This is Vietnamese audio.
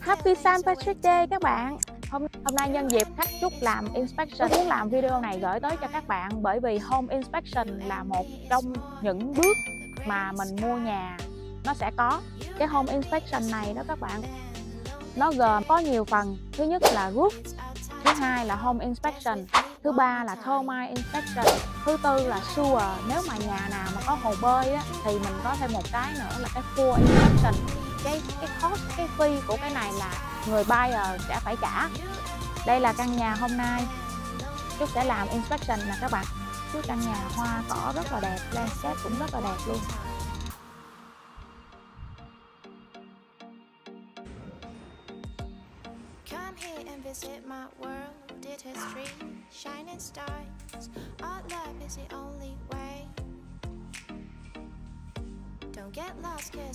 Happy St. Patrick Day các bạn. Hôm hôm nay nhân dịp khách chúc làm inspection. Muốn làm video này gửi tới cho các bạn bởi vì home inspection là một trong những bước mà mình mua nhà. Nó sẽ có cái home inspection này đó các bạn. Nó gồm có nhiều phần. Thứ nhất là roof thứ hai là home inspection. Thứ ba là thermal inspection. Thứ tư là sewer. Nếu mà nhà nào mà có hồ bơi á, thì mình có thêm một cái nữa là cái full inspection. Cái cái cost cái phi của cái này là người buyer sẽ phải trả. Đây là căn nhà hôm nay. Trúc sẽ làm inspection nè các bạn. Trước căn nhà hoa cỏ rất là đẹp landscape cũng rất là đẹp luôn. Come here and visit my world. It history, shining stars. Our love is the only way. Don't get lost, cause